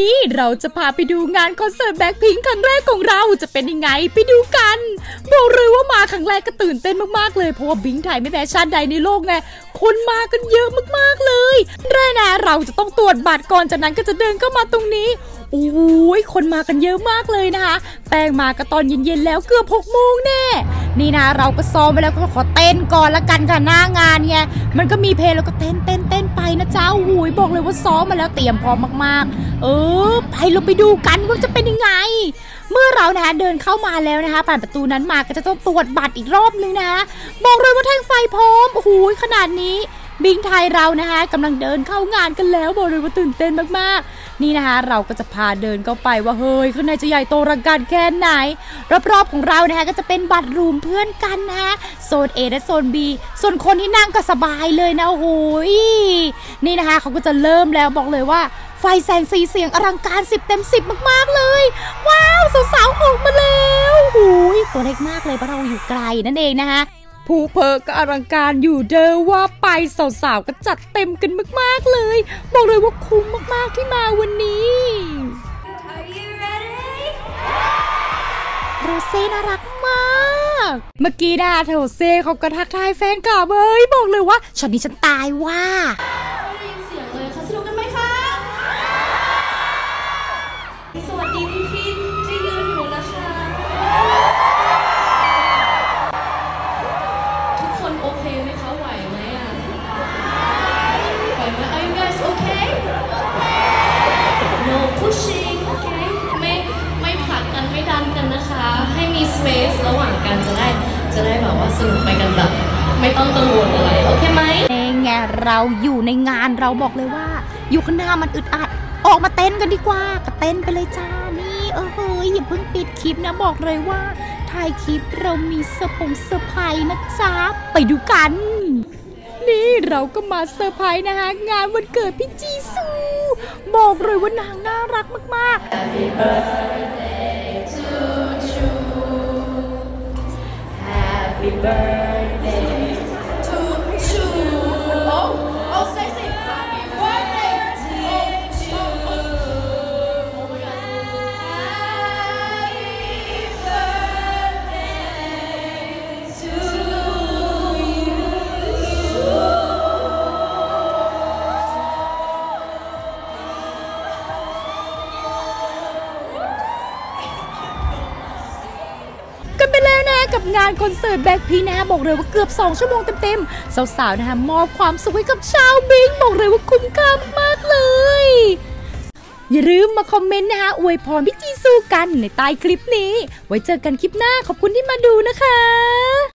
นี่เราจะพาไปดูงานคอนเสิร์ตแบ็คพิงครั้งแรกของเราจะเป็นยังไงไปดูกันบอกเลยว่ามาครั้งแรกก็ตื่นเต้นมากๆเลยเพราะว่าบิงไทยไม่แพ้ชาติใดในโลกไงคนมากันเยอะมากๆเลยแรกนะเราจะต้องตรวจบัตรก่อนจากนั้นก็จะเดินเข้ามาตรงนี้โอ้ยคนมากันเยอะมากเลยนะคะแป้งมาก็ตอนเย็นๆแล้วเกือบหกโมงแน่ นี่นะเราก็ซ้อมไปแล้วก็ขอเต้นก่อนละกันค่ะหน้างานไงมันก็มีเพลงแล้วก็เต้นเต้นเต้นไปนะเจ้าหูยบอกเลยว่าซ้อมมาแล้วเตรียมพร้อมมากๆ เออ ไปเราไปดูกันว่าจะเป็นยังไง เมื่อเรานะคะเดินเข้ามาแล้วนะคะผ่านประตูนั้นมาก็จะต้องตรวจบัตรอีกรอบนึงนะบอกเลยว่าแท่งไฟพร้อมโอ้โหขนาดนี้ บิงไทยเรานะคะกำลังเดินเข้างานกันแล้วบอกเลยว่าตื่นเต้นมากๆ นี่นะคะเราก็จะพาเดินเข้าไปว่าเฮ้ยข้างในจะใหญ่โตรังการแค่ไหน รอบๆของเรานะคะก็จะเป็นบัตรรูมเพื่อนกันนะโซน A และโซน B ส่วนคนที่นั่งก็สบายเลยนะโอ้โหยนี่นะคะเขาก็จะเริ่มแล้วบอกเลยว่าไฟแสงสีเสียงอลังการ 10 เต็ม 10 มากๆเลย ว้าวสาวๆออกมาแล้วหูยตัวเล็กมากเลยเพราะเราอยู่ไกลนั่นเองนะคะ ผู้เพอก็อลังการอยู่เด้อว่าไปสาวๆก็จัดเต็มกันมากๆเลย บอกเลยว่าคุ้มมากๆที่มาวันนี้ Are you ready? โรเซ่น่ารักมาก เมื่อกี้นะโรเซ่เขาก็ทักทายแฟนกลับเอ้ยบอกเลยว่าช็อตนี้ฉันตายว่าไม่ได้ยินเสียงเลยค่ะสนุกกันไหมคะสวัสดีพี่ จะได้แบบว่าสนุกไปกันแบบไม่ต้องกังวลอะไรโอเคไหมเองไงเราอยู่ในงานเราบอกเลยว่า อยู่ข้างหน้ามันอึดอัด ออกมาเต้นกันดีกว่าก็เต้นไปเลยจ้านี่เออเฮ้ยอย่าเพิ่งปิดคลิปนะบอกเลยว่าถ่ายคลิปเรามีเซอร์พงเซอร์ไพรส์นะจ๊ะไปดูกัน นี่เราก็มาเซอร์ไพรส์นะคะงานวันเกิดพี่จีซู บอกเลยว่านางน่ารักมากๆกัน ไน่กับงานคอนเสิร์ตแบ็คพีนะบอกเลยว่าเกือบ 2 ชั่วโมงเต็มๆ สาวๆนะคะมอบความสุขให้กับชาวบิง บอกเลยว่าคุ้มค่ามากเลย อย่าลืมมาคอมเมนต์นะคะอวยพรพี่จีซูกันในใต้คลิปนี้ ไว้เจอกันคลิปหน้าขอบคุณที่มาดูนะคะ